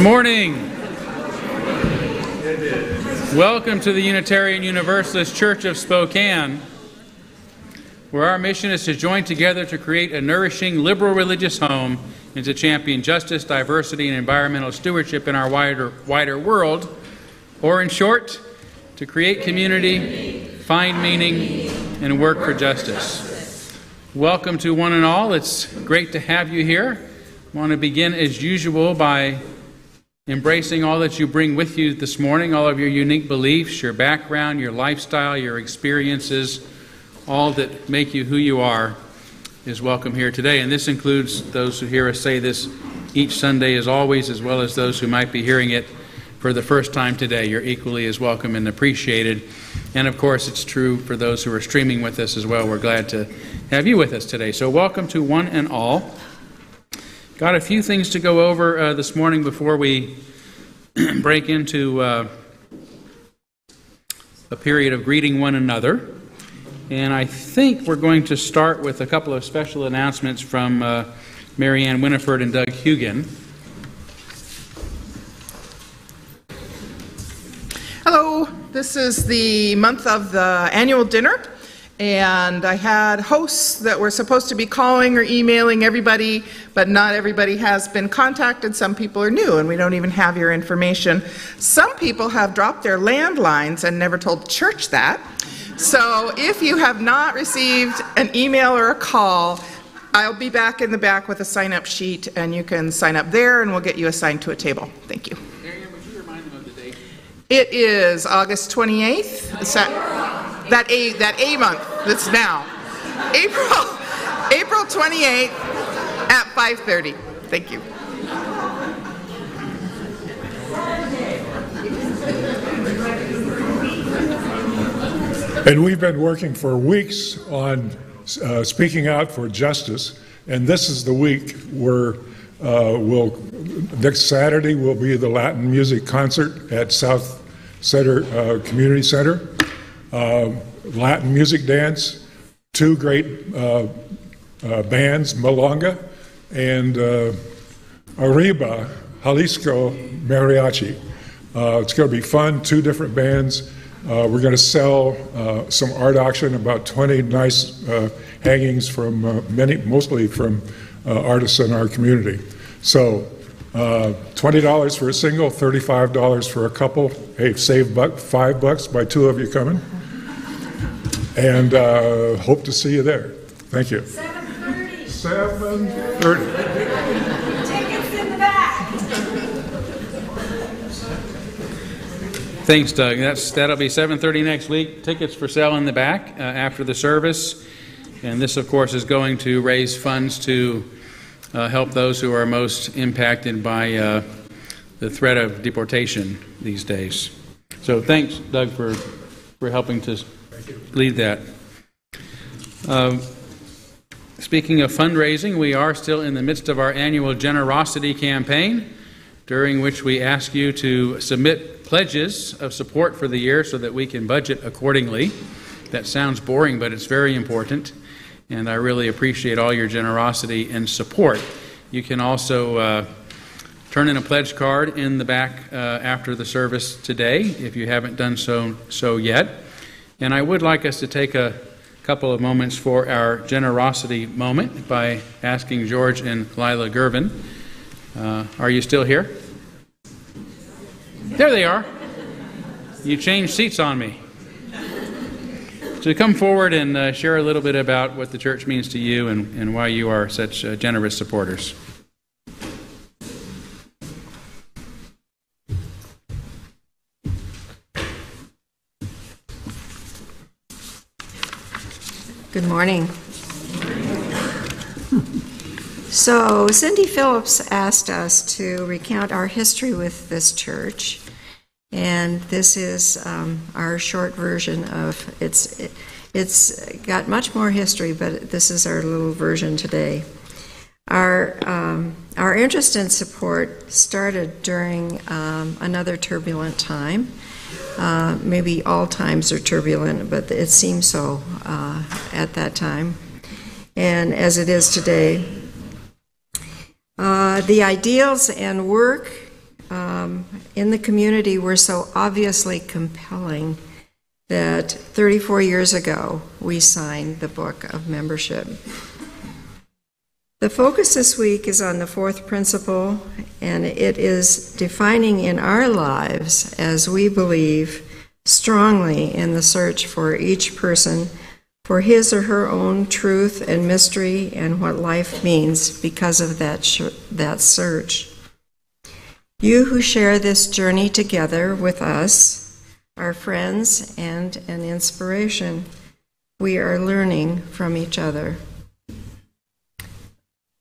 Good morning. Welcome to the Unitarian Universalist Church of Spokane, where our mission is to join together to create a nourishing liberal religious home and to champion justice, diversity, and environmental stewardship in our wider, wider world, or in short, to create community, find meaning, and work for justice. Welcome to one and all. It's great to have you here. I want to begin as usual by embracing all that you bring with you this morning, all of your unique beliefs, your background, your lifestyle, your experiences, all that make you who you are, is welcome here today. And this includes those who hear us say this each Sunday, as always, as well as those who might be hearing it for the first time today. You're equally as welcome and appreciated. And of course, it's true for those who are streaming with us as well. We're glad to have you with us today. So, welcome to one and all. Got a few things to go over uh, this morning before we break into uh, a period of greeting one another. And I think we're going to start with a couple of special announcements from uh, Marianne Winifred and Doug Hugan. Hello, this is the month of the annual dinner. And I had hosts that were supposed to be calling or emailing everybody, but not everybody has been contacted. Some people are new and we don't even have your information. Some people have dropped their landlines and never told church that. So if you have not received an email or a call, I'll be back in the back with a sign up sheet and you can sign up there and we'll get you assigned to a table. Thank you. Marianne, would you remind them of the date? It is August 28th. That A, that A month, that's now. April, April 28th at 5:30. Thank you. And we've been working for weeks on uh, speaking out for justice, and this is the week where uh, we'll, next Saturday will be the Latin music concert at South Center uh, Community Center. Uh, Latin music dance, two great uh, uh, bands, Milonga and Arriba Jalisco Mariachi. it's going to be fun, two different bands. Uh, we're going to sell uh, some art auction, about 20 nice uh, hangings from many, mostly from artists in our community. So Uh, $20 for a single, $35 for a couple. Hey, save buck, five bucks by two of you coming. And uh, hope to see you there. Thank you. 7:30, 7:30. tickets in the back. Thanks, Doug. That's, that'll be 7:30 next week. Tickets for sale in the back uh, after the service. And this, of course, is going to raise funds to uh, help those who are most impacted by uh, the threat of deportation these days. So thanks, Doug, for, for helping to lead that. Um, Speaking of fundraising, we are still in the midst of our annual generosity campaign, during which we ask you to submit pledges of support for the year so that we can budget accordingly. That sounds boring, but it's very important, and I really appreciate all your generosity and support. You can also uh, turn in a pledge card in the back uh, after the service today, if you haven't done so, so yet. And I would like us to take a couple of moments for our generosity moment by asking George and Lila Gervin. Uh, are you still here? There they are. You changed seats on me. So come forward and uh, share a little bit about what the church means to you and, and why you are such uh, generous supporters. Good morning. So Cindy Phillips asked us to recount our history with this church, and this is um, our short version of it's. It's got much more history, but this is our little version today. Our um, our interest and support started during um, another turbulent time. Uh, maybe all times are turbulent, but it seemed so uh, at that time, and as it is today. Uh, the ideals and work um, in the community were so obviously compelling that 34 years ago we signed the book of membership. The focus this week is on the fourth principle, and it is defining in our lives as we believe strongly in the search for each person for his or her own truth and mystery and what life means because of that, sh- that search. You who share this journey together with us are friends and an inspiration. We are learning from each other.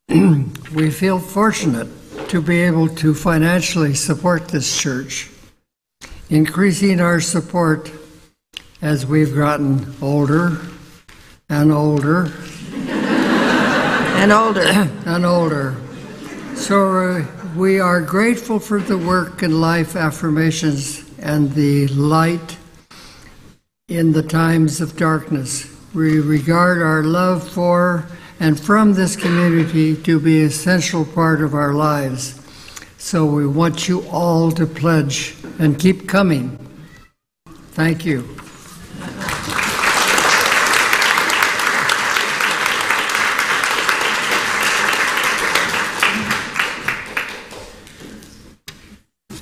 We feel fortunate to be able to financially support this church, increasing our support as we've gotten older and older And older. and older. So uh, we are grateful for the work and life affirmations and the light in the times of darkness. We regard our love for and from this community to be an essential part of our lives. So we want you all to pledge and keep coming. Thank you.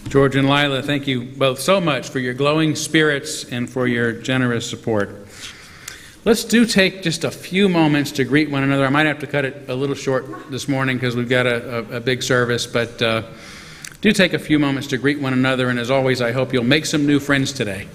George and Lila, thank you both so much for your glowing spirits and for your generous support. Let's do take just a few moments to greet one another. I might have to cut it a little short this morning because we've got a, a, a big service, but uh, do take a few moments to greet one another. And as always, I hope you'll make some new friends today.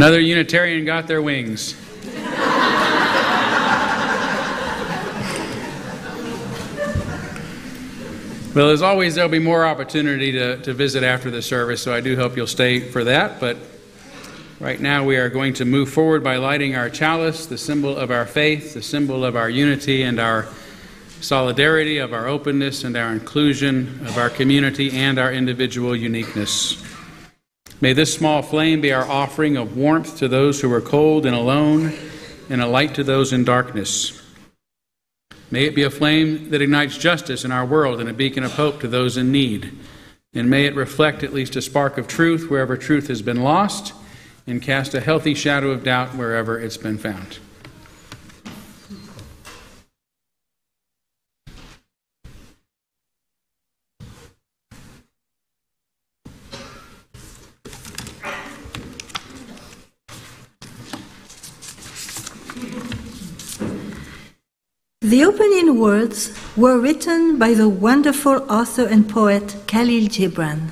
Another Unitarian got their wings. Well, as always, there'll be more opportunity to, to visit after the service, so I do hope you'll stay for that. But right now, we are going to move forward by lighting our chalice, the symbol of our faith, the symbol of our unity and our solidarity, of our openness and our inclusion, of our community and our individual uniqueness. May this small flame be our offering of warmth to those who are cold and alone, and a light to those in darkness. May it be a flame that ignites justice in our world and a beacon of hope to those in need. And may it reflect at least a spark of truth wherever truth has been lost, and cast a healthy shadow of doubt wherever it's been found. The opening words were written by the wonderful author and poet Khalil Gibran.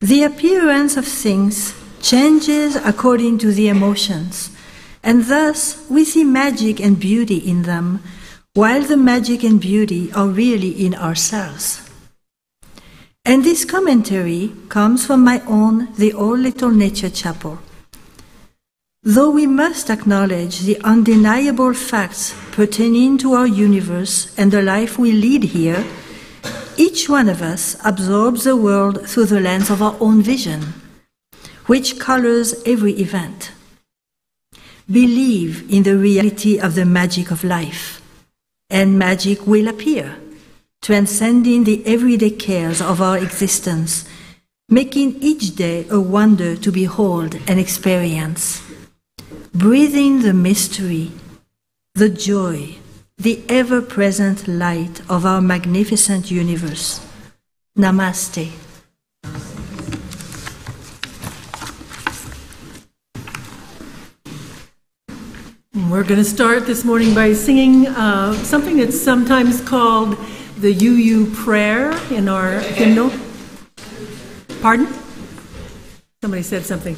The appearance of things changes according to the emotions, and thus we see magic and beauty in them, while the magic and beauty are really in ourselves. And this commentary comes from my own The Old Little Nature Chapel. Though we must acknowledge the undeniable facts pertaining to our universe and the life we lead here, each one of us absorbs the world through the lens of our own vision, which colors every event. Believe in the reality of the magic of life, and magic will appear, transcending the everyday cares of our existence, making each day a wonder to behold and experience breathing the mystery, the joy, the ever present light of our magnificent universe. Namaste. We're going to start this morning by singing uh, something that's sometimes called the UU prayer in our hymnal. Pardon? Somebody said something.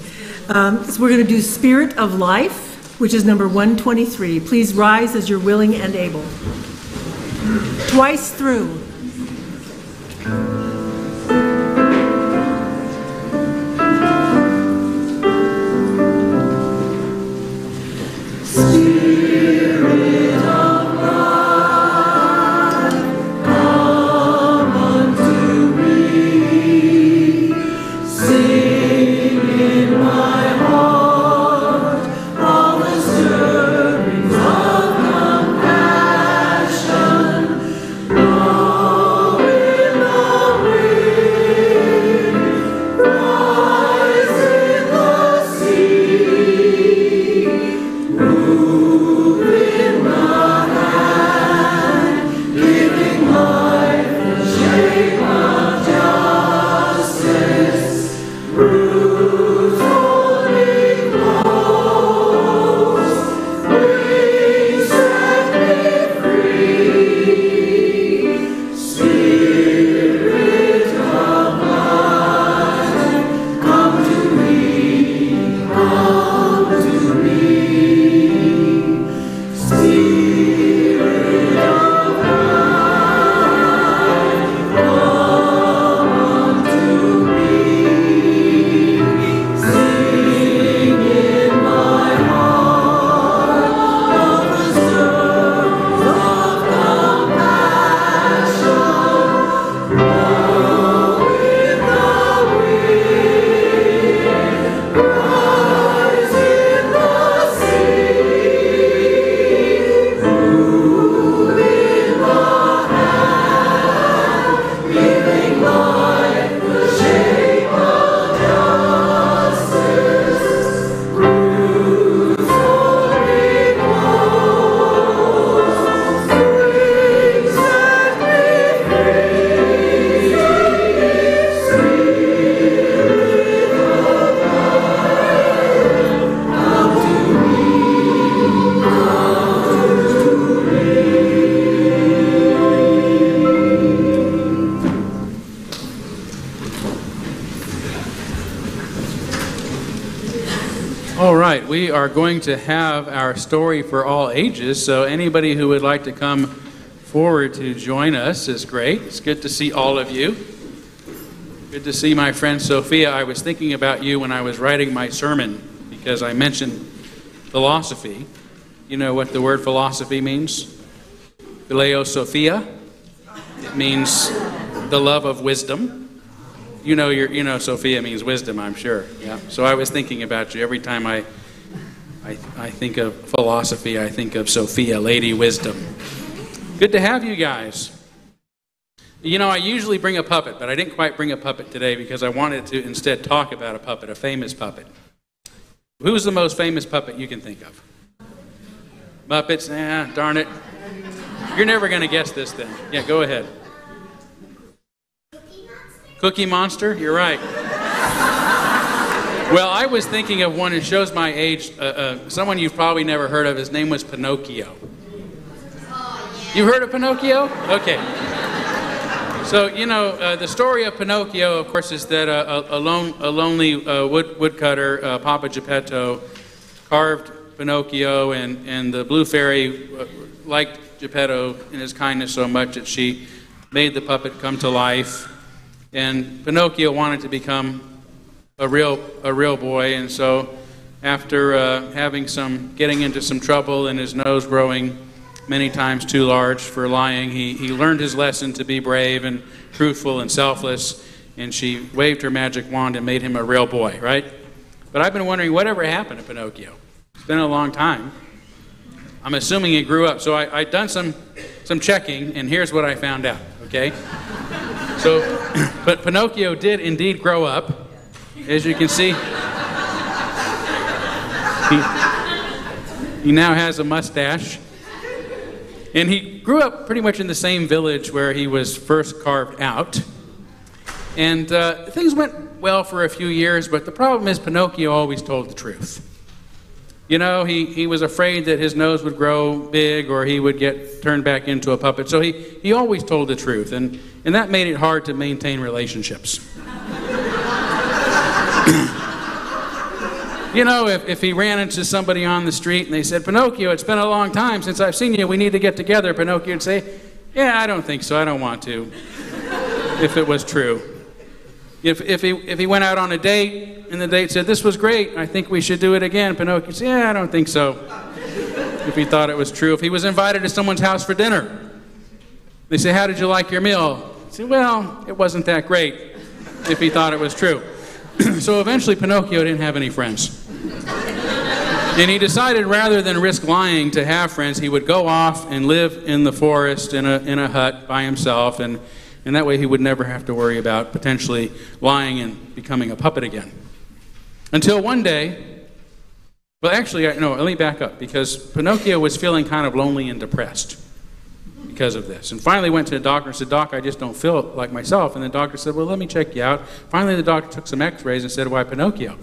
Um, so we're going to do Spirit of Life, which is number 123. Please rise as you're willing and able. Twice through. Going to have our story for all ages, so anybody who would like to come forward to join us is great. It's good to see all of you. Good to see my friend Sophia. I was thinking about you when I was writing my sermon because I mentioned philosophy. You know what the word philosophy means? Phileo Sophia. It means the love of wisdom. You know, you know, Sophia means wisdom, I'm sure. Yeah. So I was thinking about you every time I think of philosophy. I think of Sophia, Lady Wisdom. Good to have you guys. You know, I usually bring a puppet, but I didn't quite bring a puppet today because I wanted to instead talk about a puppet, a famous puppet. Who's the most famous puppet you can think of? Muppets? Eh, darn it. You're never going to guess this then. Yeah, go ahead. Cookie Monster? You're right. Well, I was thinking of one, it shows my age, uh, uh, someone you've probably never heard of. His name was Pinocchio. You heard of Pinocchio? Okay. So, you know, uh, the story of Pinocchio, of course, is that uh, a, a, lone, a lonely uh, wood, woodcutter, uh, Papa Geppetto, carved Pinocchio, and, and the Blue Fairy liked Geppetto and his kindness so much that she made the puppet come to life. And Pinocchio wanted to become a real, a real boy, and so after uh, having some, getting into some trouble and his nose growing many times too large for lying, he, he learned his lesson to be brave and truthful and selfless, and she waved her magic wand and made him a real boy, right? But I've been wondering whatever happened to Pinocchio. It's been a long time. I'm assuming he grew up. So I, I'd done some, some checking, and here's what I found out, okay? So, but Pinocchio did indeed grow up. As you can see, he, he now has a mustache. And he grew up pretty much in the same village where he was first carved out. And uh, things went well for a few years, but the problem is Pinocchio always told the truth. You know, he, he was afraid that his nose would grow big or he would get turned back into a puppet. So he, he always told the truth, and, and that made it hard to maintain relationships. You know, if, if he ran into somebody on the street and they said, Pinocchio, it's been a long time since I've seen you, we need to get together, Pinocchio would say, Yeah, I don't think so, I don't want to, if it was true. If, if, he, if he went out on a date and the date said, This was great, I think we should do it again, Pinocchio would say, Yeah, I don't think so, if he thought it was true. If he was invited to someone's house for dinner, they say, How did you like your meal? He said, Well, it wasn't that great, if he thought it was true. so eventually, Pinocchio didn't have any friends. And he decided rather than risk lying to have friends, he would go off and live in the forest in a, in a hut by himself, and, and that way he would never have to worry about potentially lying and becoming a puppet again. Until one day, well, actually, no, let me back up, because Pinocchio was feeling kind of lonely and depressed because of this. And finally went to the doctor and said, Doc, I just don't feel like myself. And the doctor said, Well, let me check you out. Finally, the doctor took some x rays and said, Why, Pinocchio,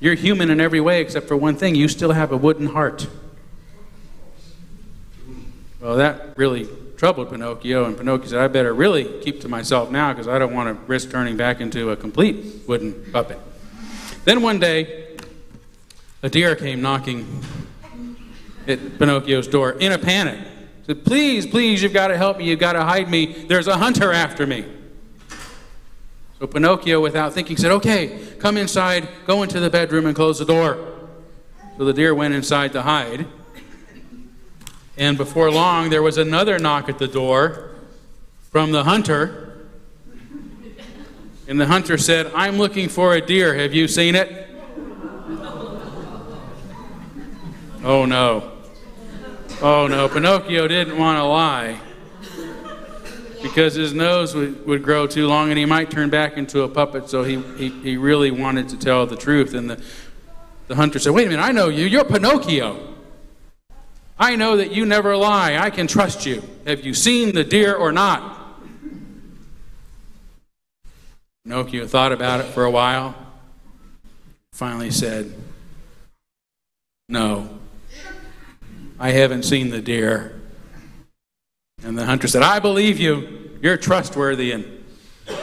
you're human in every way except for one thing you still have a wooden heart. Well, that really troubled Pinocchio, and Pinocchio said, I better really keep to myself now because I don't want to risk turning back into a complete wooden puppet. Then one day, a deer came knocking at Pinocchio's door in a panic. Please, please, you've got to help me. You've got to hide me. There's a hunter after me. So Pinocchio, without thinking, said, Okay, come inside, go into the bedroom, and close the door. So the deer went inside to hide. And before long, there was another knock at the door from the hunter. And the hunter said, I'm looking for a deer. Have you seen it? Oh no. Oh no. Pinocchio didn't want to lie because his nose would, would grow too long and he might turn back into a puppet, so he, he, he really wanted to tell the truth. And the, the hunter said, Wait a minute, I know you. You're Pinocchio. I know that you never lie. I can trust you. Have you seen the deer or not? Pinocchio thought about it for a while, finally said, No, I haven't seen the deer. And the hunter said, I believe you. You're trustworthy. And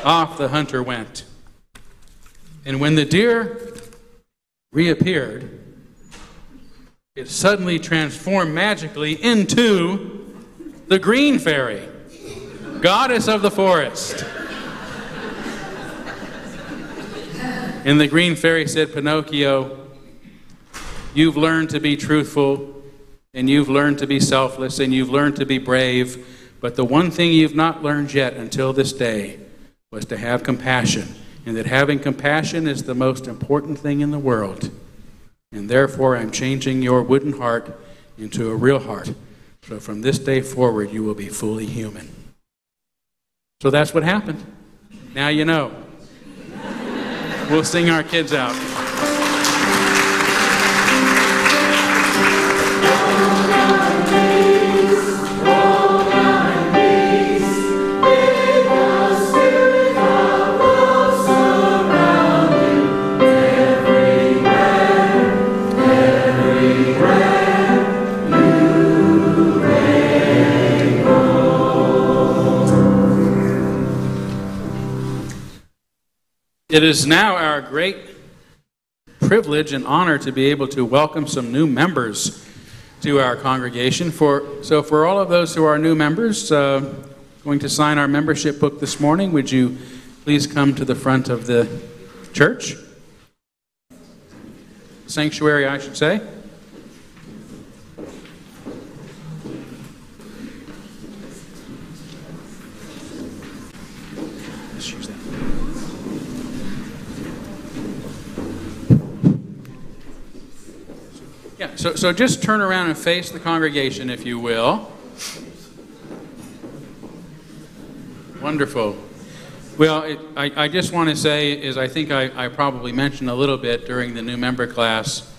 off the hunter went. And when the deer reappeared, it suddenly transformed magically into the green fairy, goddess of the forest. And the green fairy said, Pinocchio, you've learned to be truthful, and you've learned to be selfless, and you've learned to be brave, but the one thing you've not learned yet until this day was to have compassion, and that having compassion is the most important thing in the world. And therefore, I'm changing your wooden heart into a real heart. So from this day forward, you will be fully human. So that's what happened. Now you know. We'll sing our kids out. It is now our great privilege and honor to be able to welcome some new members to our congregation. For so, for all of those who are new members, uh, going to sign our membership book this morning, would you please come to the front of the church sanctuary, I should say. So, just turn around and face the congregation, if you will. Wonderful. Well, it, I, I just want to say, is I think I, I probably mentioned a little bit during the new member class,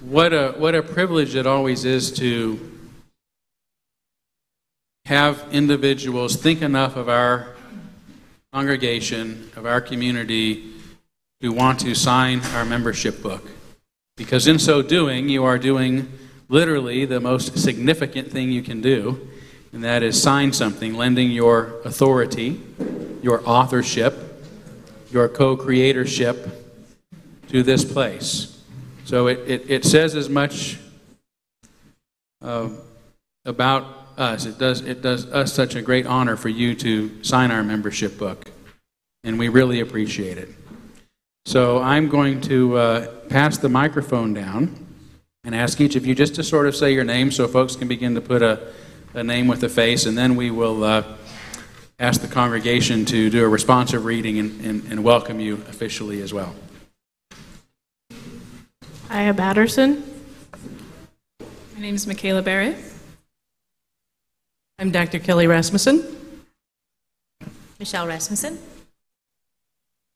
what a, what a privilege it always is to have individuals think enough of our congregation, of our community, who want to sign our membership book. Because in so doing, you are doing literally the most significant thing you can do, and that is sign something, lending your authority, your authorship, your co creatorship to this place. So it, it, it says as much uh, about us. It does, it does us such a great honor for you to sign our membership book, and we really appreciate it. So I'm going to uh, pass the microphone down and ask each of you just to sort of say your name so folks can begin to put a, a name with a face, and then we will uh, ask the congregation to do a responsive reading and, and, and welcome you officially as well. Aya Batterson. My name is Michaela Barrett. I'm Dr. Kelly Rasmussen. Michelle Rasmussen.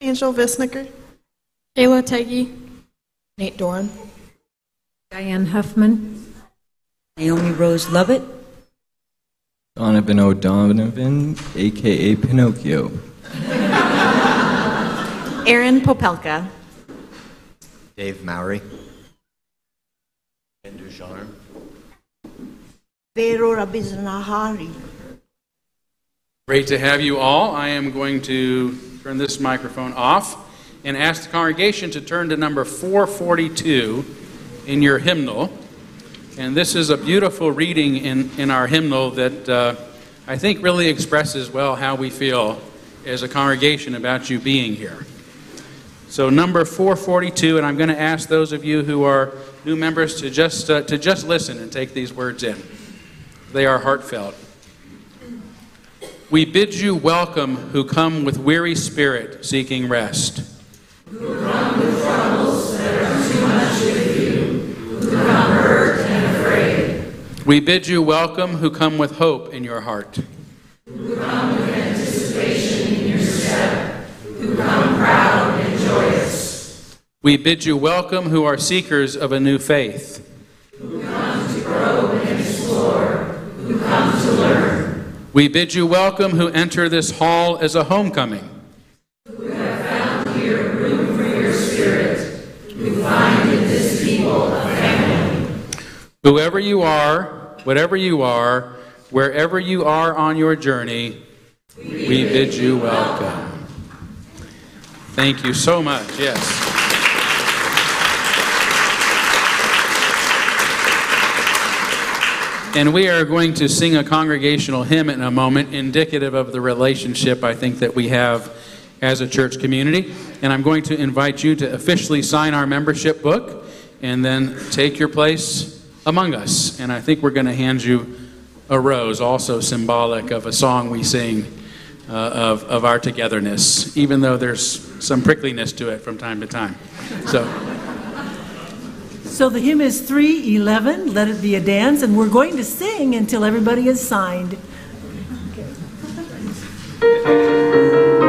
Angel Visnicker. Ayla Teggy. Nate Doran. Diane Huffman. Naomi Rose Lovett. Donovan O'Donovan, aka Pinocchio. Aaron Popelka. Dave Mowry. Ben Dujarm. Vero Rabiznahari. Great to have you all. I am going to turn this microphone off and ask the congregation to turn to number 442 in your hymnal. And this is a beautiful reading in, in our hymnal that uh, I think really expresses well how we feel as a congregation about you being here. So, number 442, and I'm going to ask those of you who are new members to just, uh, to just listen and take these words in. They are heartfelt. We bid you welcome who come with weary spirit seeking rest. Who come with troubles that are too much with you, who come hurt and afraid. We bid you welcome who come with hope in your heart. Who come with anticipation in your step, who come proud and joyous. We bid you welcome who are seekers of a new faith. Who come to grow and explore, who come to learn. We bid you welcome who enter this hall as a homecoming. Whoever you are, whatever you are, wherever you are on your journey, we, bid you welcome. Thank you so much. Yes. And we are going to sing a congregational hymn in a moment, indicative of the relationship I think that we have as a church community. And I'm going to invite you to officially sign our membership book and then take your place among us. And I think we're going to hand you a rose, also symbolic of a song we sing uh, of, of our togetherness, even though there's some prickliness to it from time to time. So. So the hymn is 311, Let It Be a Dance, and we're going to sing until everybody is signed. Okay.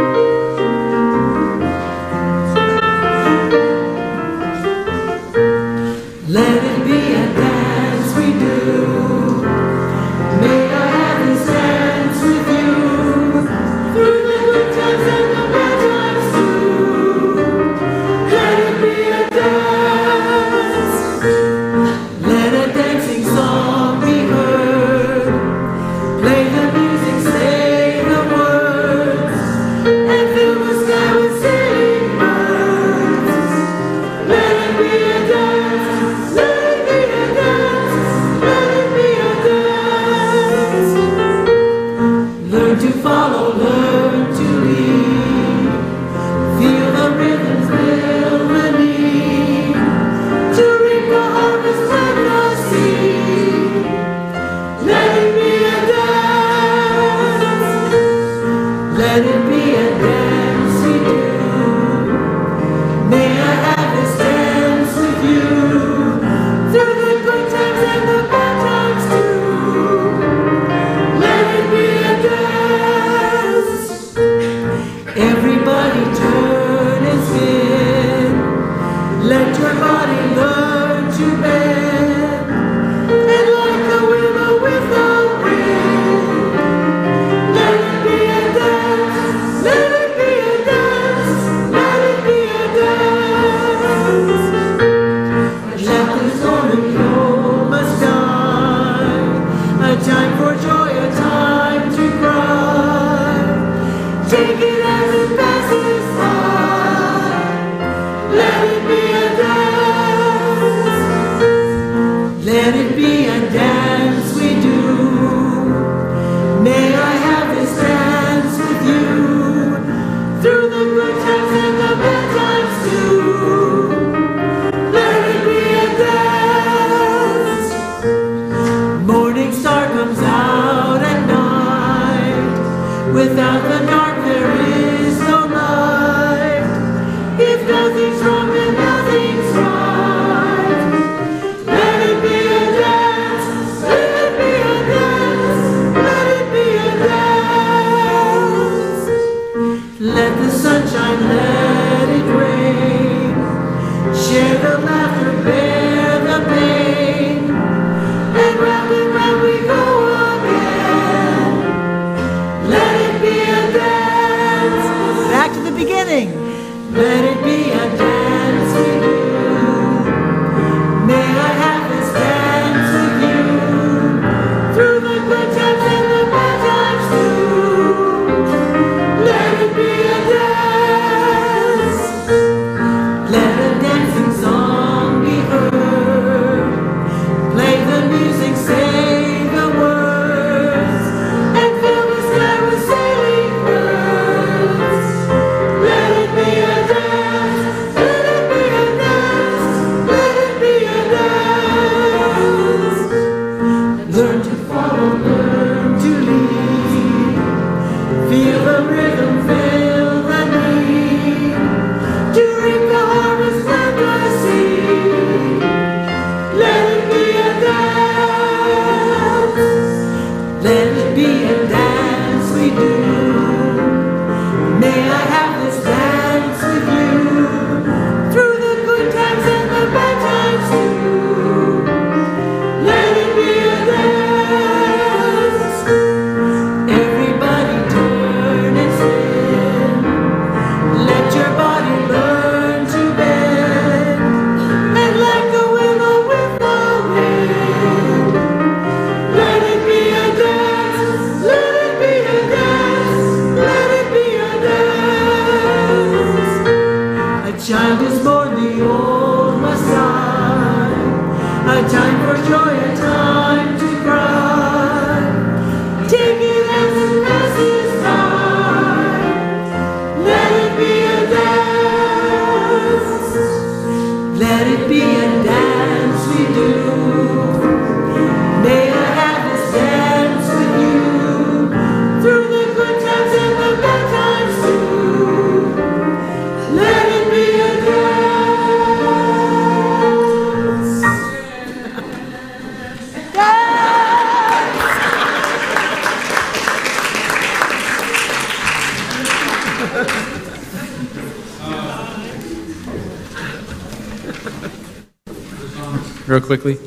Quickly.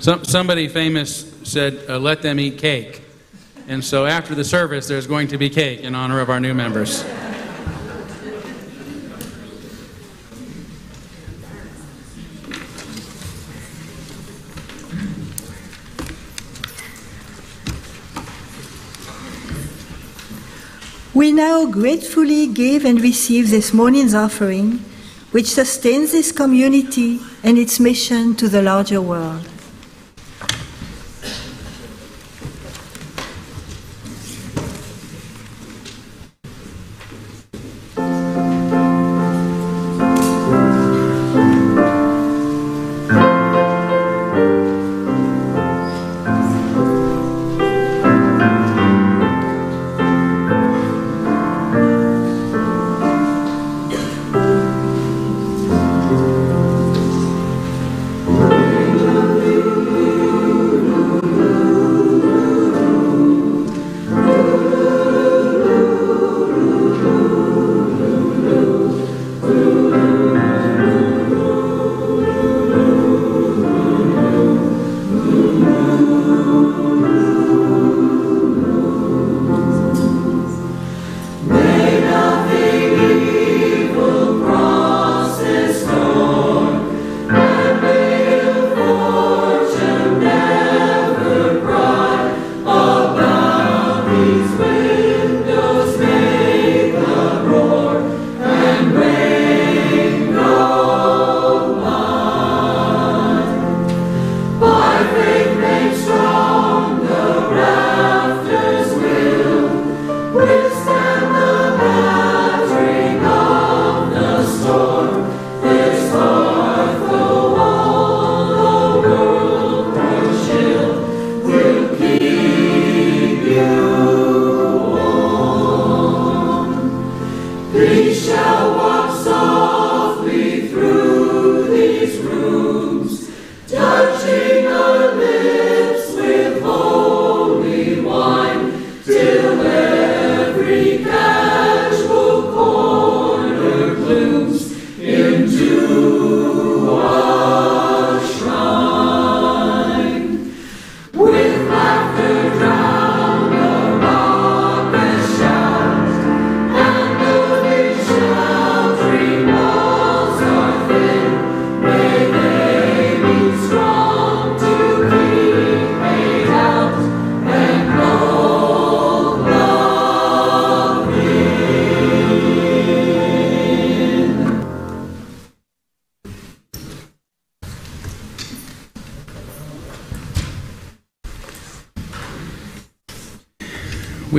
Some, somebody famous said, uh, let them eat cake. And so after the service, there's going to be cake in honor of our new members. We now gratefully give and receive this morning's offering, which sustains this community and its mission to the larger world.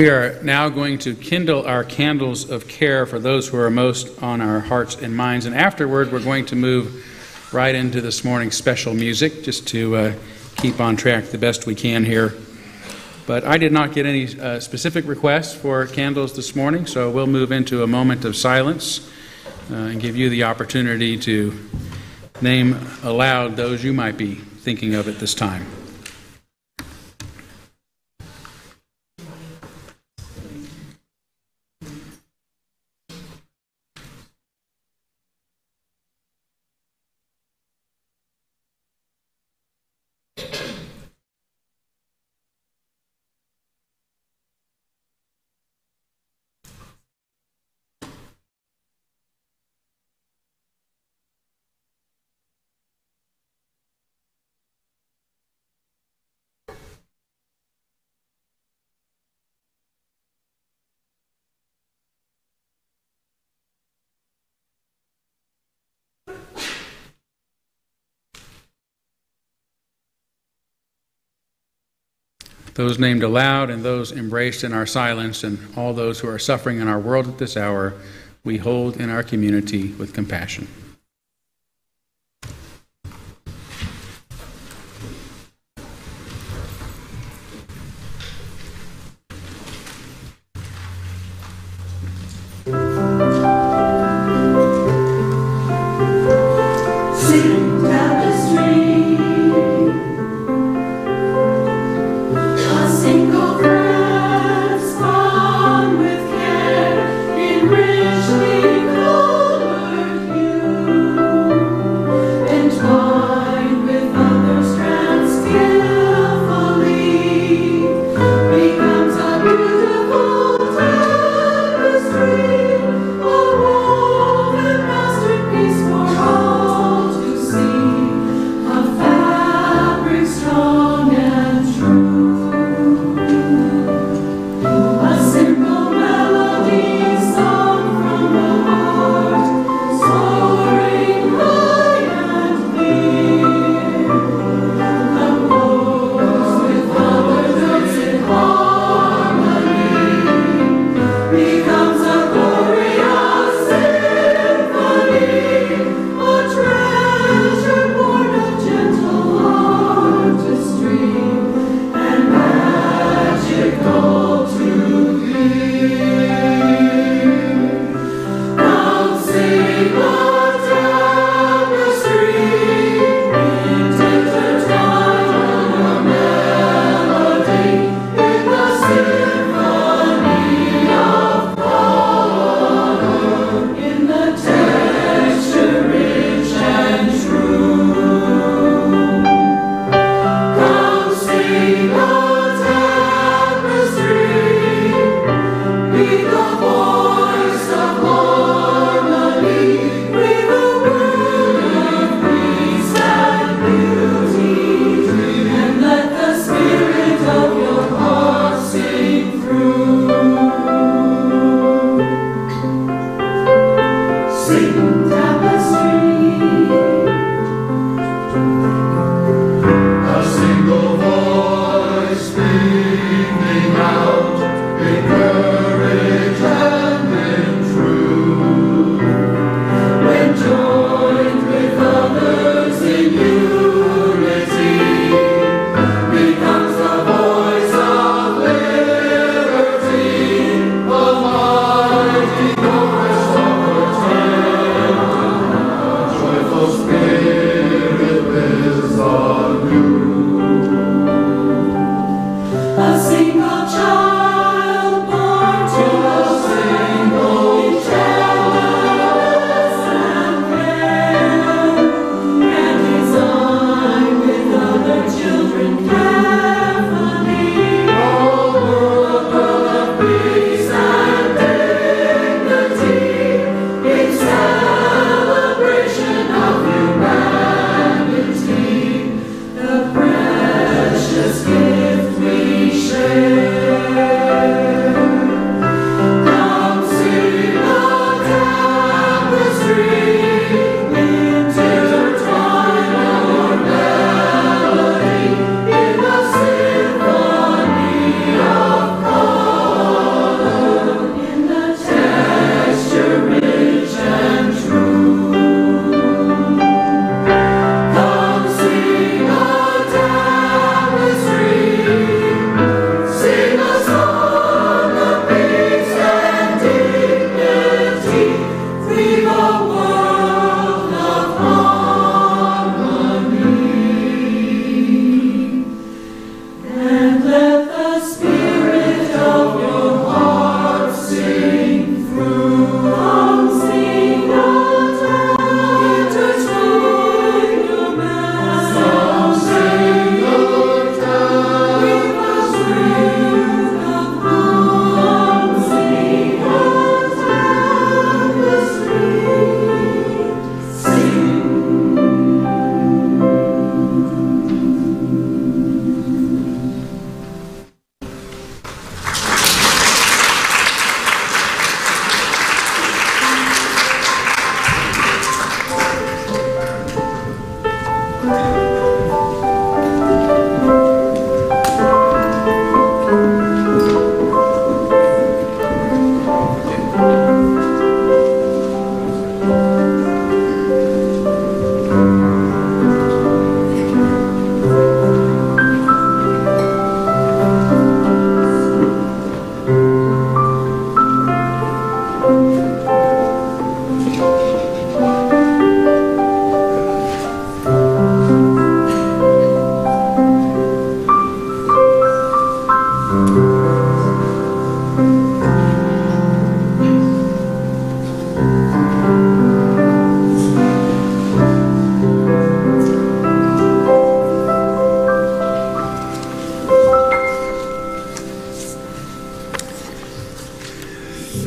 We are now going to kindle our candles of care for those who are most on our hearts and minds. And afterward, we're going to move right into this morning's special music just to uh, keep on track the best we can here. But I did not get any uh, specific requests for candles this morning, so we'll move into a moment of silence uh, and give you the opportunity to name aloud those you might be thinking of at this time. Those named aloud and those embraced in our silence, and all those who are suffering in our world at this hour, we hold in our community with compassion.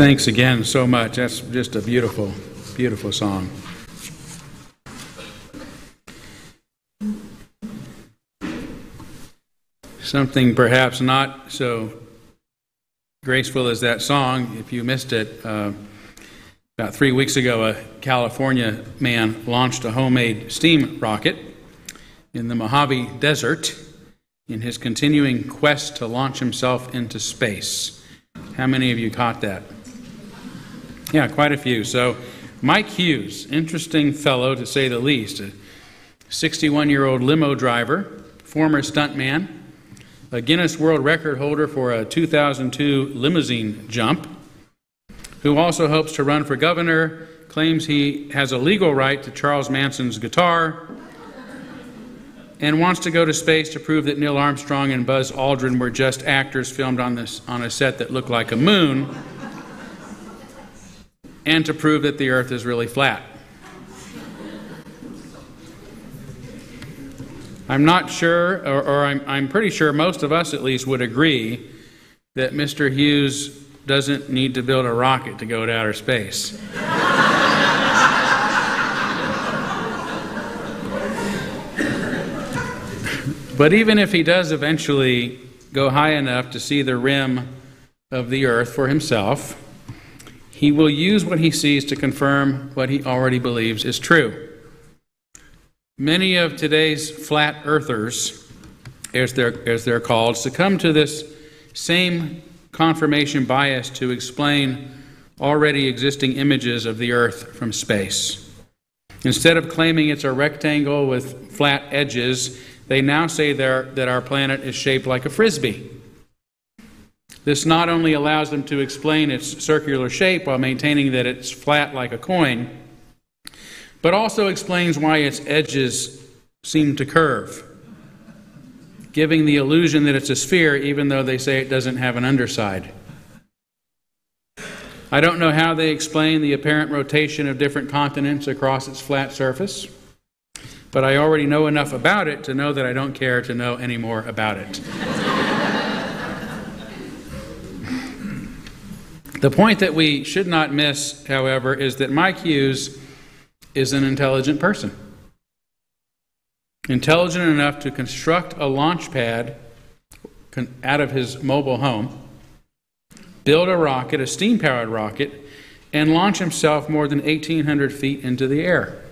Thanks again so much. That's just a beautiful, beautiful song. Something perhaps not so graceful as that song, if you missed it, uh, about three weeks ago, a California man launched a homemade steam rocket in the Mojave Desert in his continuing quest to launch himself into space. How many of you caught that? Yeah, quite a few. So, Mike Hughes, interesting fellow to say the least, a 61 year old limo driver, former stuntman, a Guinness World Record holder for a 2002 limousine jump, who also hopes to run for governor, claims he has a legal right to Charles Manson's guitar, and wants to go to space to prove that Neil Armstrong and Buzz Aldrin were just actors filmed on, this, on a set that looked like a moon, and to prove that the Earth is really flat. I'm not sure, or, or I'm, I'm pretty sure most of us at least would agree that Mr. Hughes doesn't need to build a rocket to go to outer space. but even if he does eventually go high enough to see the rim of the earth for himself, he will use what he sees to confirm what he already believes is true. Many of today's flat earthers, as they're, as they're called, succumb to this same confirmation bias to explain already existing images of the earth from space. Instead of claiming it's a rectangle with flat edges, they now say that our planet is shaped like a frisbee. This not only allows them to explain its circular shape while maintaining that it's flat like a coin, but also explains why its edges seem to curve, giving the illusion that it's a sphere even though they say it doesn't have an underside. I don't know how they explain the apparent rotation of different continents across its flat surface, but I already know enough about it to know that I don't care to know any more about it. the point that we should not miss, however, is that Mike Hughes is an intelligent person. Intelligent enough to construct a launch pad out of his mobile home, build a rocket, a steam powered rocket, and launch himself more than 1,800 feet into the air.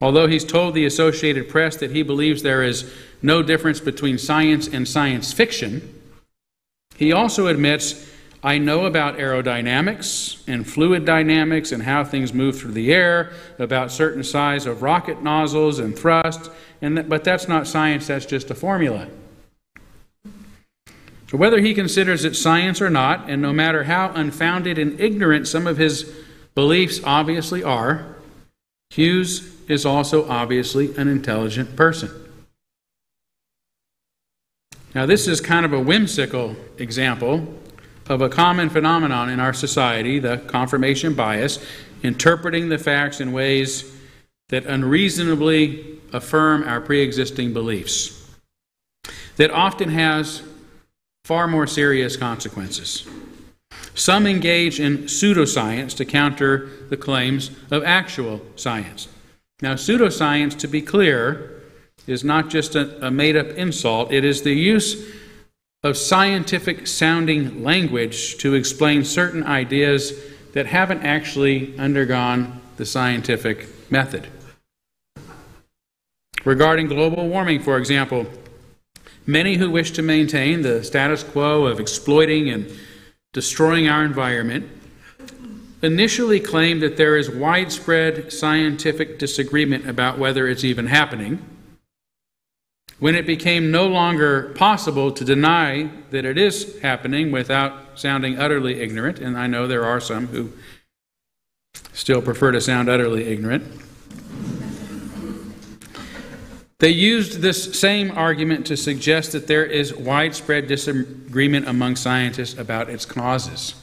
Although he's told the Associated Press that he believes there is no difference between science and science fiction, he also admits I know about aerodynamics and fluid dynamics and how things move through the air, about certain size of rocket nozzles and thrust, and that, but that's not science, that's just a formula. So whether he considers it science or not, and no matter how unfounded and ignorant some of his beliefs obviously are, Hughes is also obviously an intelligent person. Now, this is kind of a whimsical example of a common phenomenon in our society, the confirmation bias, interpreting the facts in ways that unreasonably affirm our pre existing beliefs, that often has far more serious consequences. Some engage in pseudoscience to counter the claims of actual science. Now, pseudoscience, to be clear, is not just a, a made up insult, it is the use of scientific sounding language to explain certain ideas that haven't actually undergone the scientific method. Regarding global warming, for example, many who wish to maintain the status quo of exploiting and destroying our environment initially claim that there is widespread scientific disagreement about whether it's even happening when it became no longer possible to deny that it is happening without sounding utterly ignorant, and I know there are some who still prefer to sound utterly ignorant, they used this same argument to suggest that there is widespread disagreement among scientists about its causes.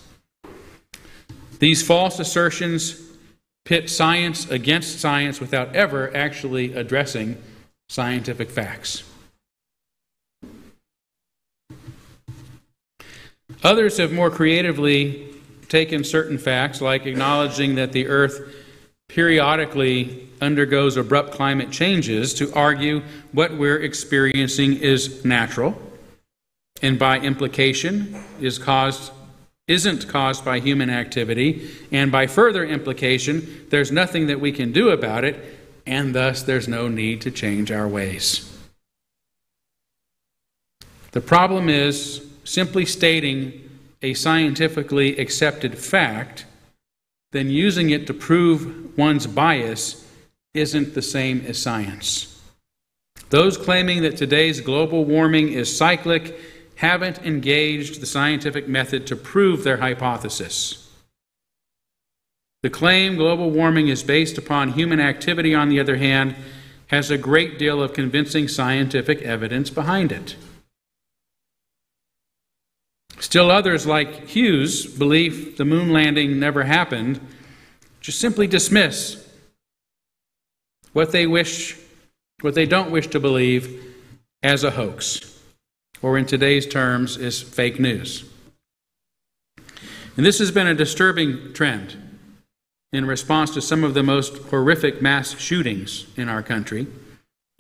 These false assertions pit science against science without ever actually addressing scientific facts. Others have more creatively taken certain facts, like acknowledging that the Earth periodically undergoes abrupt climate changes, to argue what we're experiencing is natural and by implication is caused isn't caused by human activity and by further implication there's nothing that we can do about it and thus there's no need to change our ways. The problem is simply stating a scientifically accepted fact then using it to prove one's bias isn't the same as science those claiming that today's global warming is cyclic haven't engaged the scientific method to prove their hypothesis. The claim global warming is based upon human activity, on the other hand, has a great deal of convincing scientific evidence behind it. Still others, like Hughes, believe the moon landing never happened, just simply dismiss what they wish, what they don't wish to believe as a hoax or in today's terms, is fake news. And this has been a disturbing trend in response to some of the most horrific mass shootings in our country.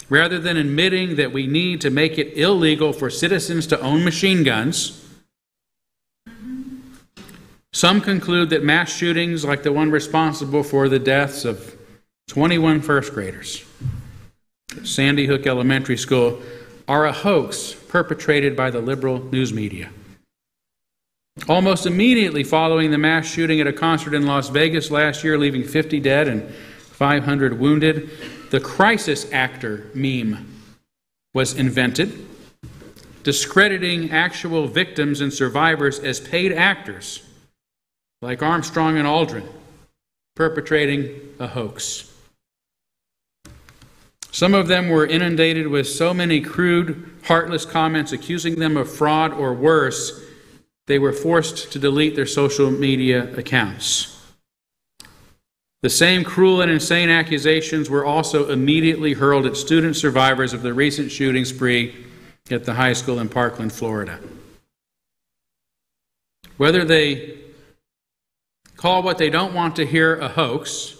Rather than admitting that we need to make it illegal for citizens to own machine guns, some conclude that mass shootings, like the one responsible for the deaths of 21 first graders at Sandy Hook Elementary School, are a hoax perpetrated by the liberal news media. Almost immediately following the mass shooting at a concert in Las Vegas last year, leaving 50 dead and 500 wounded, the crisis actor meme was invented, discrediting actual victims and survivors as paid actors, like Armstrong and Aldrin, perpetrating a hoax. Some of them were inundated with so many crude, heartless comments accusing them of fraud or worse, they were forced to delete their social media accounts. The same cruel and insane accusations were also immediately hurled at student survivors of the recent shooting spree at the high school in Parkland, Florida. Whether they call what they don't want to hear a hoax,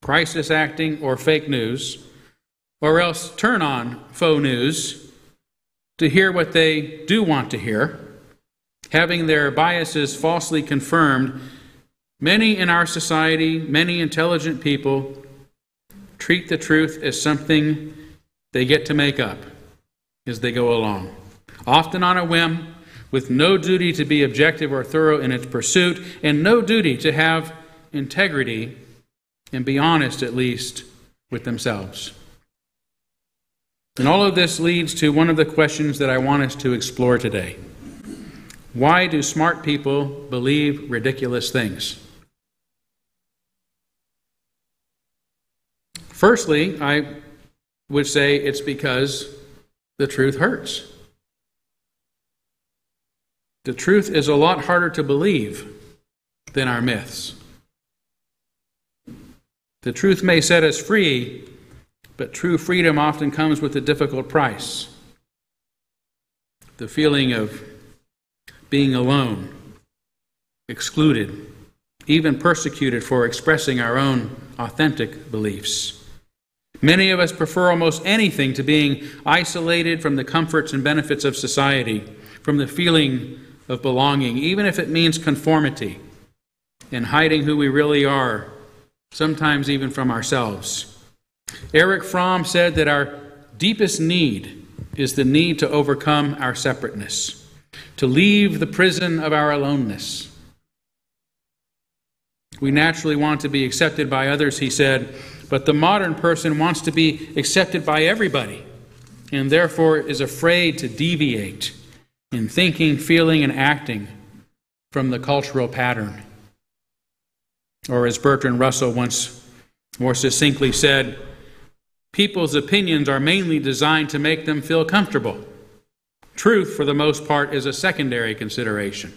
crisis acting, or fake news, or else turn on faux news to hear what they do want to hear, having their biases falsely confirmed. Many in our society, many intelligent people, treat the truth as something they get to make up as they go along, often on a whim, with no duty to be objective or thorough in its pursuit, and no duty to have integrity and be honest, at least, with themselves. And all of this leads to one of the questions that I want us to explore today. Why do smart people believe ridiculous things? Firstly, I would say it's because the truth hurts. The truth is a lot harder to believe than our myths. The truth may set us free, but true freedom often comes with a difficult price the feeling of being alone, excluded, even persecuted for expressing our own authentic beliefs. Many of us prefer almost anything to being isolated from the comforts and benefits of society, from the feeling of belonging, even if it means conformity and hiding who we really are, sometimes even from ourselves. Erich Fromm said that our deepest need is the need to overcome our separateness, to leave the prison of our aloneness. We naturally want to be accepted by others, he said, but the modern person wants to be accepted by everybody and therefore is afraid to deviate in thinking, feeling, and acting from the cultural pattern. Or as Bertrand Russell once more succinctly said, People's opinions are mainly designed to make them feel comfortable. Truth, for the most part, is a secondary consideration.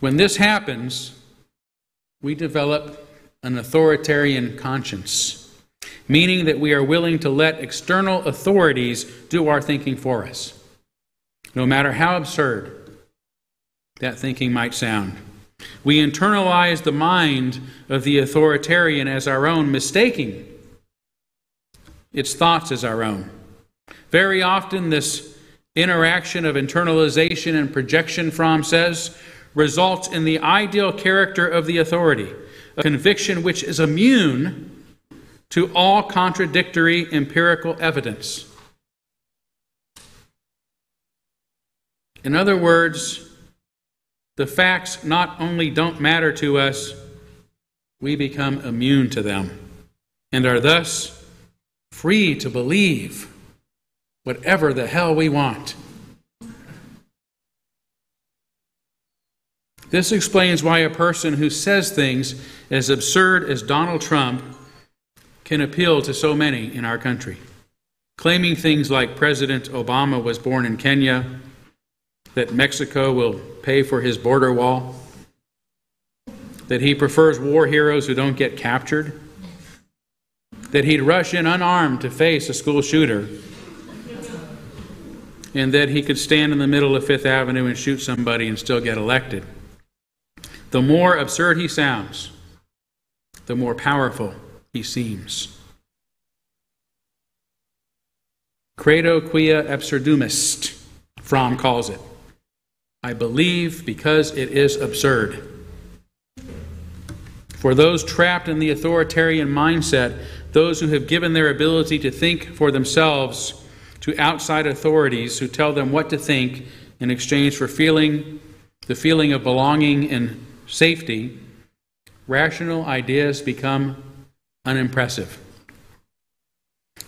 When this happens, we develop an authoritarian conscience, meaning that we are willing to let external authorities do our thinking for us, no matter how absurd, that thinking might sound. We internalize the mind of the authoritarian as our own, mistaking its thoughts as our own. Very often, this interaction of internalization and projection, Fromm says, results in the ideal character of the authority, a conviction which is immune to all contradictory empirical evidence. In other words, the facts not only don't matter to us, we become immune to them and are thus free to believe whatever the hell we want. This explains why a person who says things as absurd as Donald Trump can appeal to so many in our country. Claiming things like President Obama was born in Kenya, that Mexico will pay for his border wall, that he prefers war heroes who don't get captured, that he'd rush in unarmed to face a school shooter, and that he could stand in the middle of Fifth Avenue and shoot somebody and still get elected. The more absurd he sounds, the more powerful he seems. Credo quia absurdum est, Fromm calls it. I believe because it is absurd. For those trapped in the authoritarian mindset, those who have given their ability to think for themselves to outside authorities who tell them what to think in exchange for feeling the feeling of belonging and safety, rational ideas become unimpressive.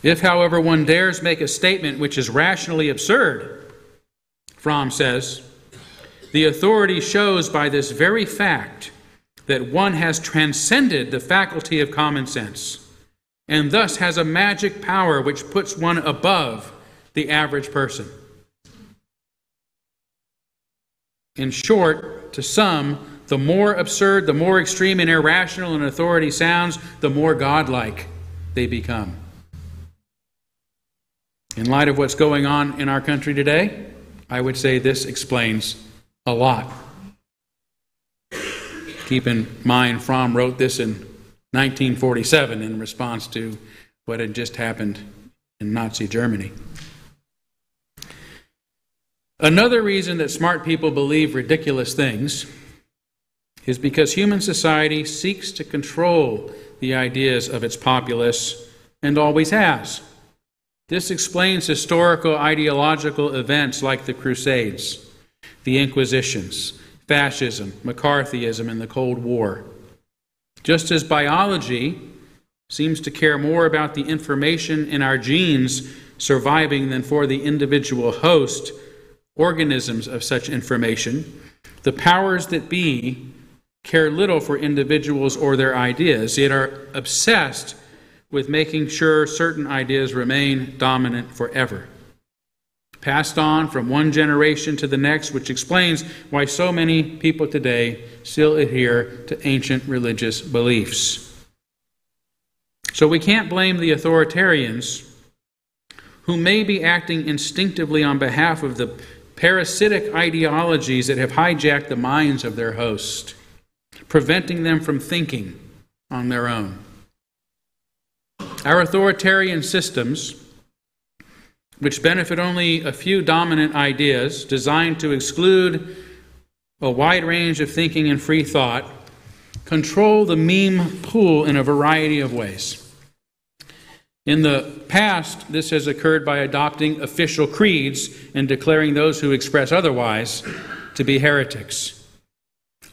If, however, one dares make a statement which is rationally absurd, Fromm says, the authority shows by this very fact that one has transcended the faculty of common sense and thus has a magic power which puts one above the average person. In short, to some, the more absurd, the more extreme and irrational an authority sounds, the more godlike they become. In light of what's going on in our country today, I would say this explains a lot. Keep in mind, Fromm wrote this in 1947 in response to what had just happened in Nazi Germany. Another reason that smart people believe ridiculous things is because human society seeks to control the ideas of its populace and always has. This explains historical ideological events like the Crusades, the Inquisitions, fascism, McCarthyism, and the Cold War. Just as biology seems to care more about the information in our genes surviving than for the individual host organisms of such information, the powers that be care little for individuals or their ideas, yet are obsessed with making sure certain ideas remain dominant forever. Passed on from one generation to the next, which explains why so many people today still adhere to ancient religious beliefs. So we can't blame the authoritarians who may be acting instinctively on behalf of the parasitic ideologies that have hijacked the minds of their host preventing them from thinking on their own. Our authoritarian systems, which benefit only a few dominant ideas designed to exclude a wide range of thinking and free thought, control the meme pool in a variety of ways. In the past, this has occurred by adopting official creeds and declaring those who express otherwise to be heretics.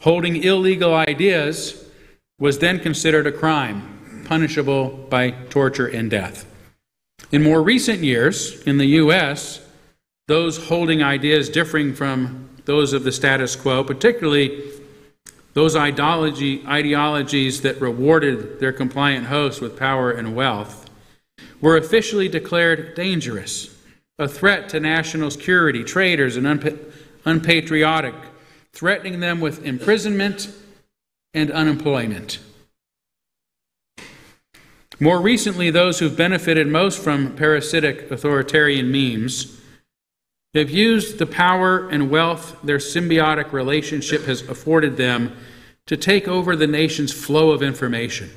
Holding illegal ideas was then considered a crime, punishable by torture and death. In more recent years, in the U.S., those holding ideas differing from those of the status quo, particularly those ideology, ideologies that rewarded their compliant hosts with power and wealth, were officially declared dangerous, a threat to national security, traitors, and unpa- unpatriotic threatening them with imprisonment and unemployment. More recently, those who've benefited most from parasitic authoritarian memes They've used the power and wealth their symbiotic relationship has afforded them to take over the nation's flow of information.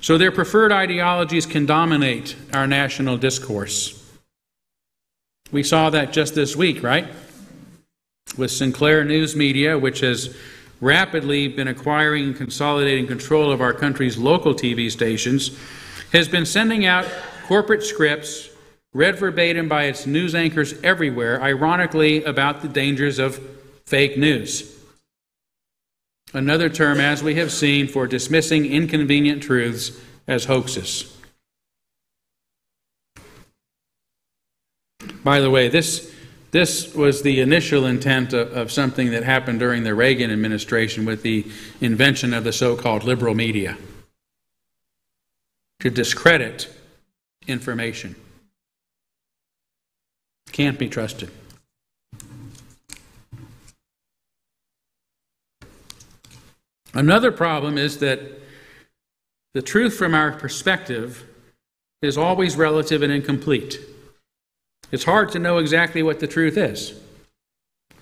So their preferred ideologies can dominate our national discourse. We saw that just this week, right? With Sinclair News Media, which has rapidly been acquiring and consolidating control of our country's local TV stations, has been sending out corporate scripts read verbatim by its news anchors everywhere, ironically, about the dangers of fake news. Another term, as we have seen, for dismissing inconvenient truths as hoaxes. By the way, this, this was the initial intent of, of something that happened during the Reagan administration with the invention of the so called liberal media to discredit information. Can't be trusted. Another problem is that the truth from our perspective is always relative and incomplete. It's hard to know exactly what the truth is.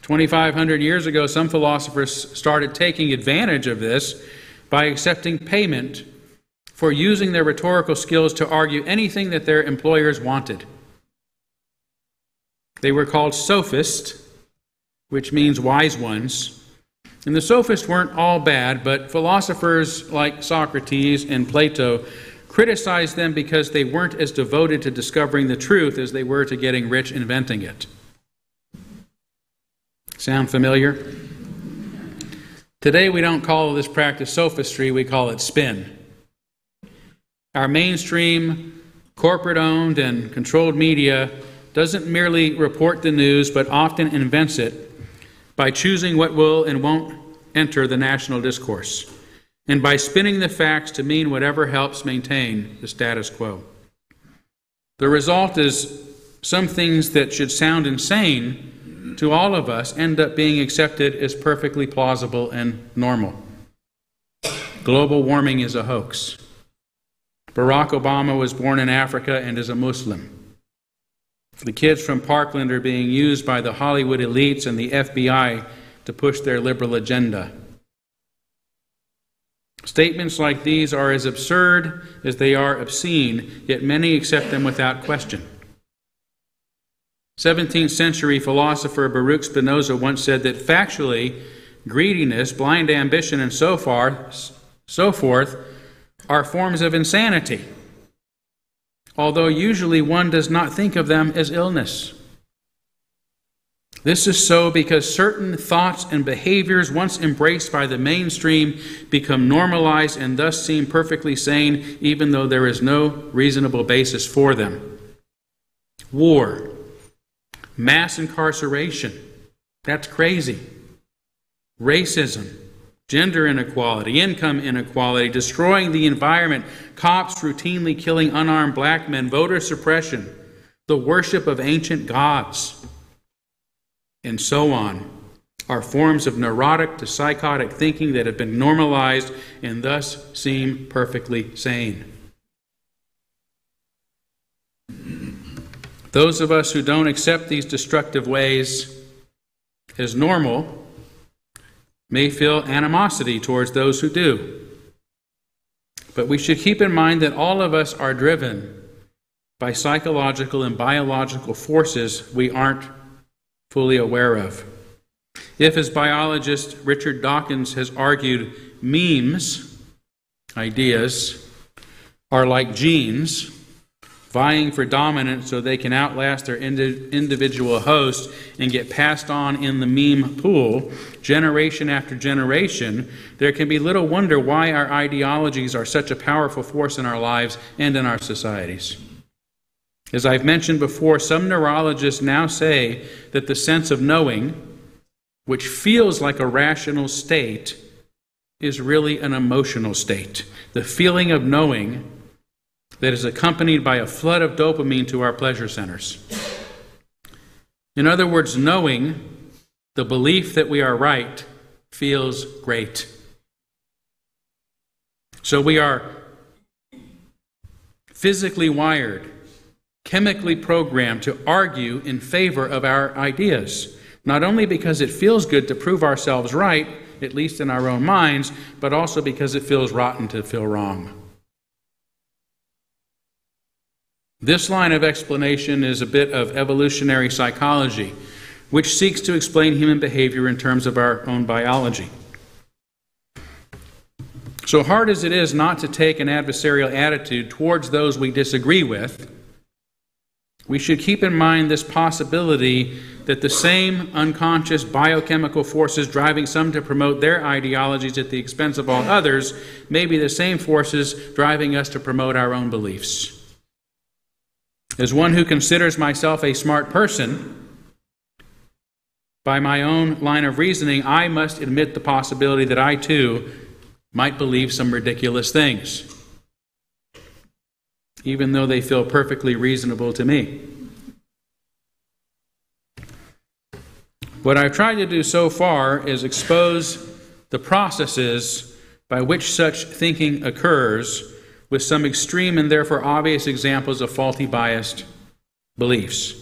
2,500 years ago, some philosophers started taking advantage of this by accepting payment for using their rhetorical skills to argue anything that their employers wanted. They were called sophists, which means wise ones. And the sophists weren't all bad, but philosophers like Socrates and Plato criticized them because they weren't as devoted to discovering the truth as they were to getting rich inventing it. Sound familiar? Today we don't call this practice sophistry, we call it spin. Our mainstream, corporate owned, and controlled media doesn't merely report the news, but often invents it by choosing what will and won't enter the national discourse, and by spinning the facts to mean whatever helps maintain the status quo. The result is some things that should sound insane to all of us end up being accepted as perfectly plausible and normal. Global warming is a hoax. Barack Obama was born in Africa and is a Muslim. The kids from Parkland are being used by the Hollywood elites and the FBI to push their liberal agenda. Statements like these are as absurd as they are obscene, yet many accept them without question. 17th century philosopher Baruch Spinoza once said that factually, greediness, blind ambition, and so far, so forth, are forms of insanity although usually one does not think of them as illness. This is so because certain thoughts and behaviors, once embraced by the mainstream, become normalized and thus seem perfectly sane, even though there is no reasonable basis for them. War, mass incarceration, that's crazy. Racism, gender inequality, income inequality, destroying the environment, cops routinely killing unarmed black men, voter suppression, the worship of ancient gods, and so on, are forms of neurotic to psychotic thinking that have been normalized and thus seem perfectly sane. Those of us who don't accept these destructive ways as normal may feel animosity towards those who do. But we should keep in mind that all of us are driven by psychological and biological forces we aren't fully aware of. If, as biologist Richard Dawkins has argued, memes, ideas, are like genes, vying for dominance so they can outlast their indi- individual host and get passed on in the meme pool generation after generation, there can be little wonder why our ideologies are such a powerful force in our lives and in our societies. As I've mentioned before, some neurologists now say that the sense of knowing, which feels like a rational state, is really an emotional state. The feeling of knowing that is accompanied by a flood of dopamine to our pleasure centers. In other words, knowing the belief that we are right feels great. So we are physically wired chemically programmed to argue in favor of our ideas, not only because it feels good to prove ourselves right, at least in our own minds, but also because it feels rotten to feel wrong. This line of explanation is a bit of evolutionary psychology, which seeks to explain human behavior in terms of our own biology. So hard as it is not to take an adversarial attitude towards those we disagree with, we should keep in mind this possibility that the same unconscious biochemical forces driving some to promote their ideologies at the expense of all others may be the same forces driving us to promote our own beliefs. As one who considers myself a smart person, by my own line of reasoning, I must admit the possibility that I too might believe some ridiculous things, even though they feel perfectly reasonable to me. What I've tried to do so far is expose the processes by which such thinking occurs with some extreme and therefore obvious examples of faulty biased beliefs.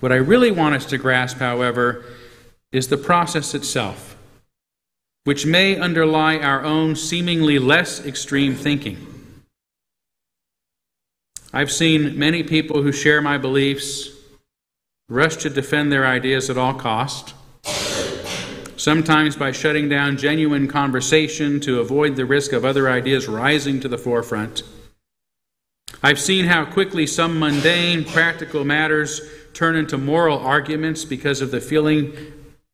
What I really want us to grasp, however, is the process itself, which may underlie our own seemingly less extreme thinking. I've seen many people who share my beliefs rush to defend their ideas at all cost, sometimes by shutting down genuine conversation to avoid the risk of other ideas rising to the forefront. I've seen how quickly some mundane, practical matters turn into moral arguments because of the feeling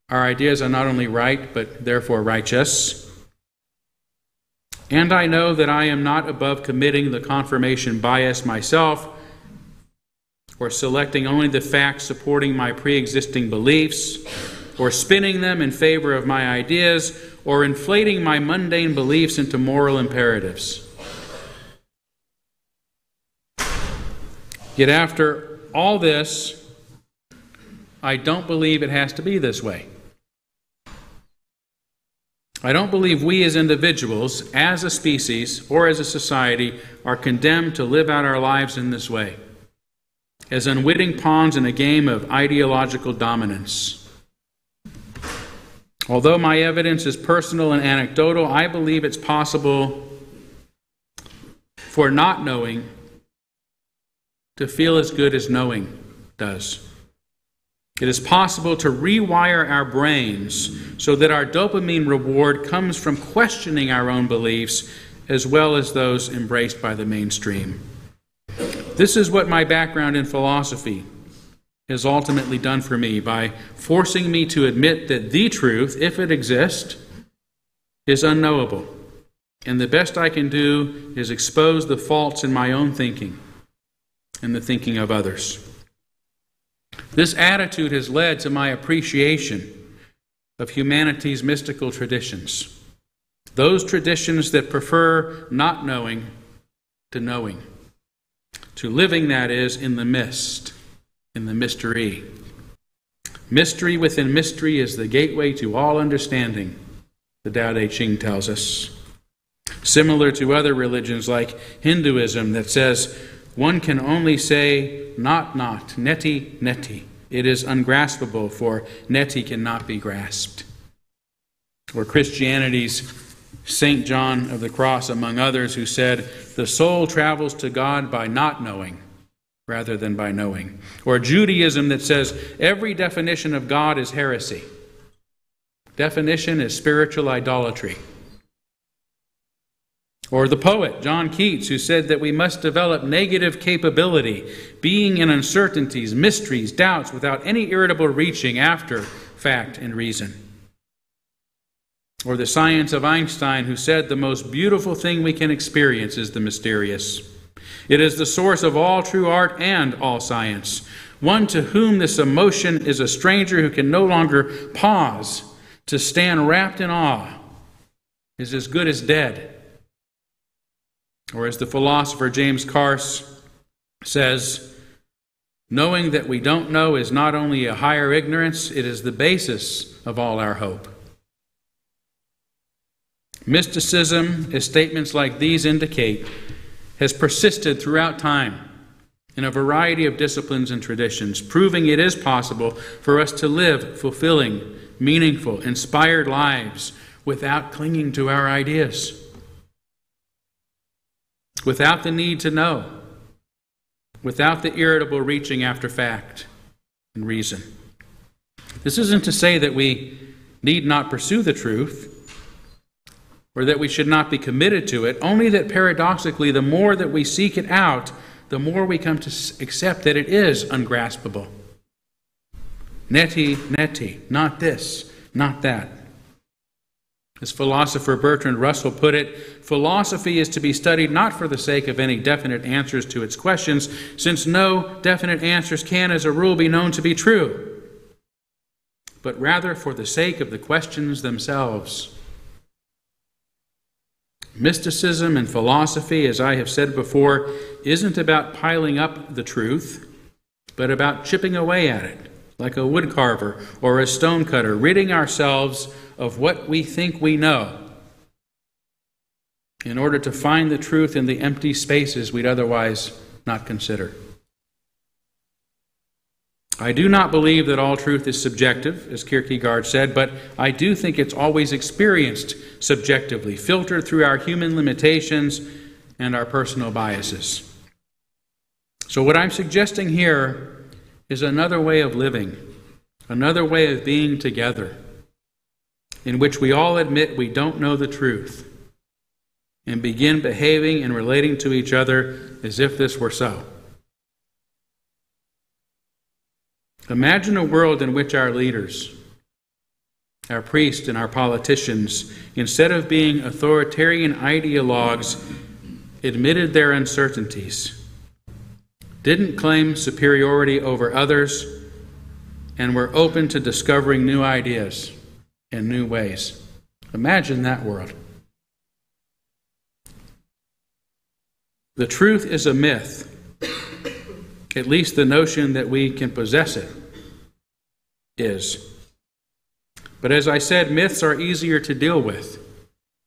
our ideas are not only right, but therefore righteous. And I know that I am not above committing the confirmation bias myself or selecting only the facts supporting my pre existing beliefs, or spinning them in favor of my ideas, or inflating my mundane beliefs into moral imperatives. Yet, after all this, I don't believe it has to be this way. I don't believe we as individuals, as a species, or as a society are condemned to live out our lives in this way as unwitting pawns in a game of ideological dominance. Although my evidence is personal and anecdotal, I believe it's possible for not knowing to feel as good as knowing does. It is possible to rewire our brains so that our dopamine reward comes from questioning our own beliefs as well as those embraced by the mainstream. This is what my background in philosophy has ultimately done for me by forcing me to admit that the truth, if it exists, is unknowable. And the best I can do is expose the faults in my own thinking and the thinking of others. This attitude has led to my appreciation of humanity's mystical traditions, those traditions that prefer not knowing to knowing to living, that is, in the mist, in the mystery. Mystery within mystery is the gateway to all understanding, the Tao Te Ching tells us. Similar to other religions like Hinduism that says one can only say not, not, neti, neti. It is ungraspable, for neti cannot be grasped. Or Christianity's St. John of the Cross, among others, who said, The soul travels to God by not knowing rather than by knowing. Or Judaism that says, Every definition of God is heresy. Definition is spiritual idolatry. Or the poet, John Keats, who said that we must develop negative capability, being in uncertainties, mysteries, doubts, without any irritable reaching after fact and reason. Or the science of Einstein, who said the most beautiful thing we can experience is the mysterious. It is the source of all true art and all science. One to whom this emotion is a stranger who can no longer pause to stand wrapped in awe is as good as dead. Or as the philosopher James Carse says, knowing that we don't know is not only a higher ignorance, it is the basis of all our hope. Mysticism, as statements like these indicate, has persisted throughout time in a variety of disciplines and traditions, proving it is possible for us to live fulfilling, meaningful, inspired lives without clinging to our ideas, without the need to know, without the irritable reaching after fact and reason. This isn't to say that we need not pursue the truth or that we should not be committed to it, only that paradoxically, the more that we seek it out, the more we come to accept that it is ungraspable. Neti, neti, not this, not that. As philosopher Bertrand Russell put it, philosophy is to be studied not for the sake of any definite answers to its questions, since no definite answers can, as a rule, be known to be true, but rather for the sake of the questions themselves. Mysticism and philosophy, as I have said before, isn't about piling up the truth, but about chipping away at it, like a woodcarver or a stonecutter, ridding ourselves of what we think we know in order to find the truth in the empty spaces we'd otherwise not consider. I do not believe that all truth is subjective, as Kierkegaard said, but I do think it's always experienced subjectively, filtered through our human limitations and our personal biases. So, what I'm suggesting here is another way of living, another way of being together, in which we all admit we don't know the truth and begin behaving and relating to each other as if this were so. Imagine a world in which our leaders, our priests, and our politicians, instead of being authoritarian ideologues, admitted their uncertainties, didn't claim superiority over others, and were open to discovering new ideas and new ways. Imagine that world. The truth is a myth at least the notion that we can possess it is. But as I said, myths are easier to deal with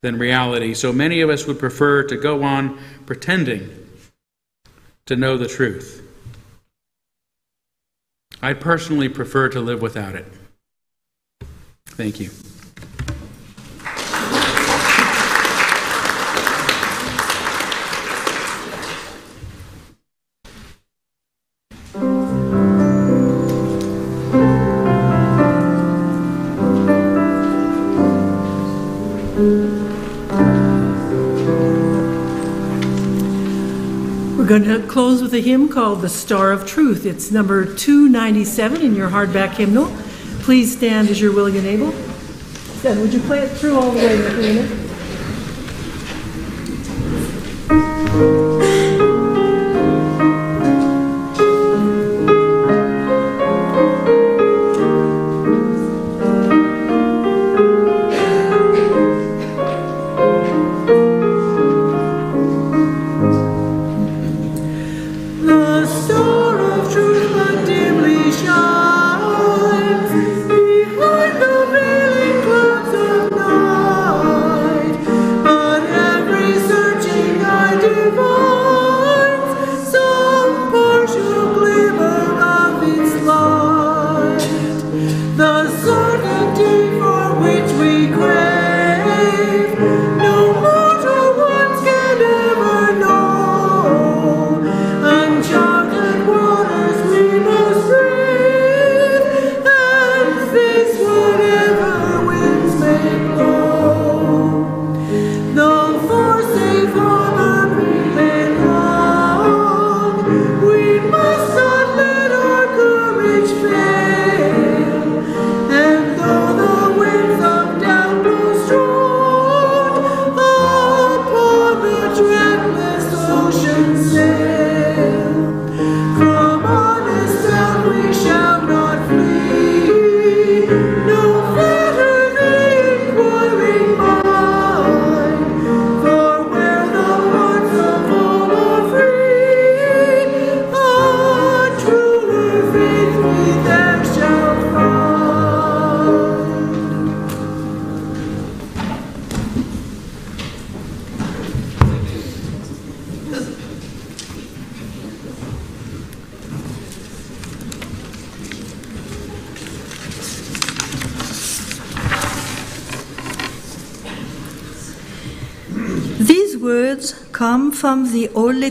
than reality, so many of us would prefer to go on pretending to know the truth. I personally prefer to live without it. Thank you. We're going to close with a hymn called The Star of Truth. It's number 297 in your hardback hymnal. Please stand as you're willing and able. Then would you play it through all the way, Marina?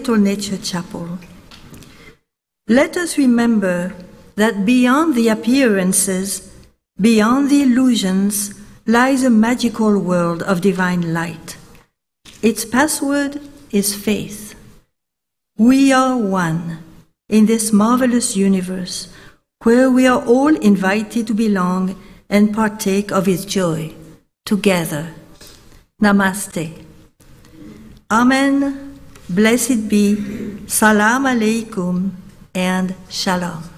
Little Nature Chapel. Let us remember that beyond the appearances, beyond the illusions, lies a magical world of divine light. Its password is faith. We are one in this marvelous universe where we are all invited to belong and partake of its joy together. Namaste. Amen. Blessed be. Salam alaikum and shalom.